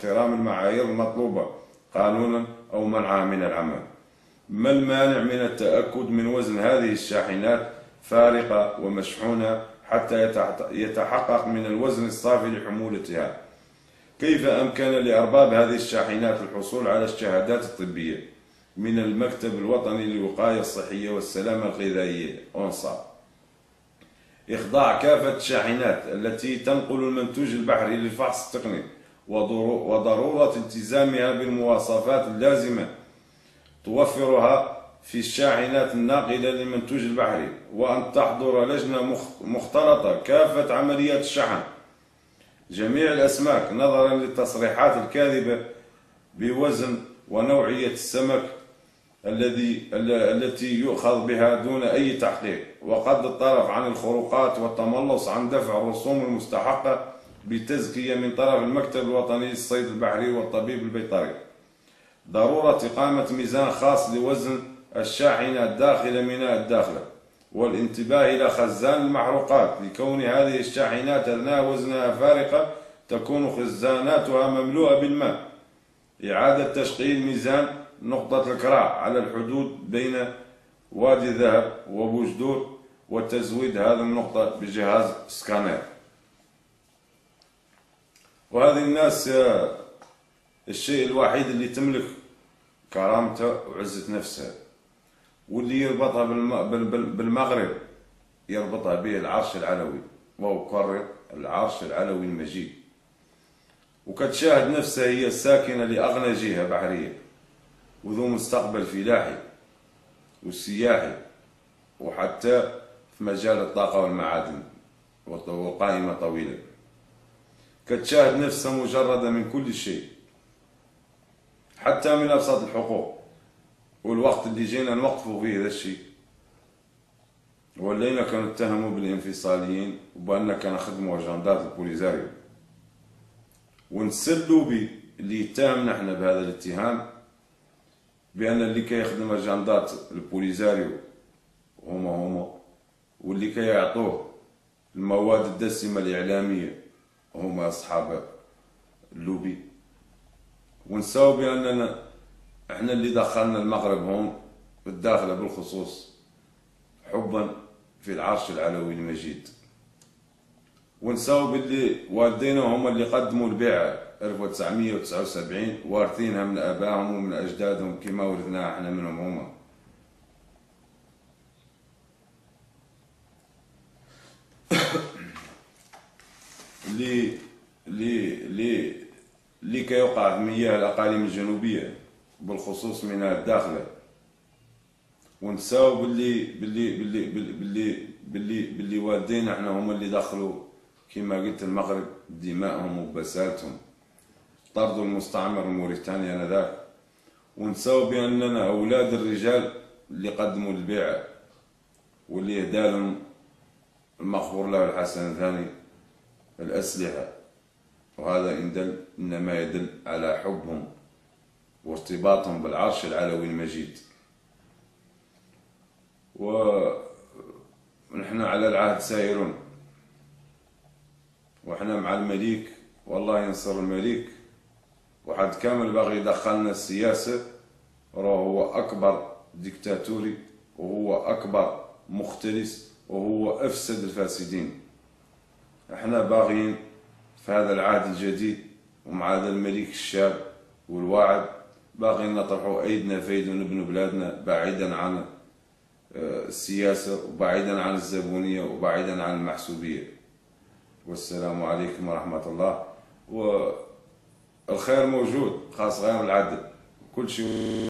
احترام المعايير المطلوبة قانونا أو منعها من العمل. ما المانع من التأكد من وزن هذه الشاحنات فارقة ومشحونة حتى يتحقق من الوزن الصافي لحمولتها كيف أمكن لأرباب هذه الشاحنات الحصول على الشهادات الطبية من المكتب الوطني للوقاية الصحية والسلامة الغذائية أونصا؟ إخضاع كافة الشاحنات التي تنقل المنتوج البحري للفحص التقني. وضرورة التزامها بالمواصفات اللازمة توفرها في الشاحنات الناقلة للمنتوج البحري وأن تحضر لجنة مختلطة كافة عمليات الشحن. جميع الأسماك نظرا للتصريحات الكاذبة بوزن ونوعية السمك الذي التي يؤخذ بها دون أي تحقيق وقد الطرف عن الخروقات والتملص عن دفع الرسوم المستحقة بتزكية من طرف المكتب الوطني للصيد البحري والطبيب البيطري. ضرورة إقامة ميزان خاص لوزن الشاحنة داخل ميناء الداخلة والانتباه إلى خزان المحروقات لكون هذه الشاحنات أثناء وزنها فارقة تكون خزاناتها مملوءة بالماء. إعادة تشغيل ميزان نقطة الكراع على الحدود بين وادي ذهب وبوجدور وتزويد هذه النقطة بجهاز سكانير. وهذه الناس الشيء الوحيد اللي تملك كرامته وعزة نفسها واللي يربطها بالمغرب يربطها به العرش العلوي وأكرر العرش العلوي المجيد. وكتشاهد نفسها هي الساكنة لأغنى جهة بحرية وذو مستقبل فلاحي وسياحي وحتى في مجال الطاقة والمعادن وقائمة طويلة. كتشاهد نفسها مجردة من كل شيء حتى من أبسط الحقوق. والوقت اللي جينا نوقفوا فيه هذا الشيء. ولينا كنتهموا بالانفصاليين وبأننا كنخدموا أجندات البوليزاريو. ونسلوا بي اللي يتهمنا إحنا بهذا الاتهام بأن اللي كيخدم أجندات البوليزاريو هما هما واللي كيعطوه المواد الدسمة الإعلامية. هما أصحاب اللوبي ونساو بأننا إحنا اللي دخلنا المغرب هون بالداخله بالخصوص حبا في العرش العلوي المجيد. ونساو باللي والدينا هم اللي قدموا البيعة 1979 وارثينها من آبائهم ومن أجدادهم كما ورثناها إحنا منهم هما اللي اللي اللي اللي كيوقع في مياه الأقاليم الجنوبية بالخصوص من الداخله ونساو باللي باللي باللي باللي باللي باللي والدينا إحنا هما اللي دخلوا. كما قلت المغرب بدمائهم وبسالتهم طردوا المستعمر الموريتاني انذاك ونساو بأننا أولاد الرجال اللي قدموا البيعه واللي اهدى المغفور له الحسن الثاني. الأسلحة. وهذا إن دل إنما يدل على حبهم وارتباطهم بالعرش العلوي المجيد. ونحن على العهد سائرون. وإحنا مع الملك والله ينصر الملك وحد كامل باغي يدخلنا السياسة راه هو أكبر ديكتاتوري وهو أكبر مختلس وهو أفسد الفاسدين. إحنا باغيين في هذا العهد الجديد ومع هذا الملك الشاب والواعد باغيين نطرحوا أيدنا في أيد ونبنوا بلادنا بعيدا عن آه، السياسة وبعيدا عن الزبونية وبعيدا عن المحسوبية. والسلام عليكم ورحمة الله. والخير موجود خاص غير العدل. كل شيء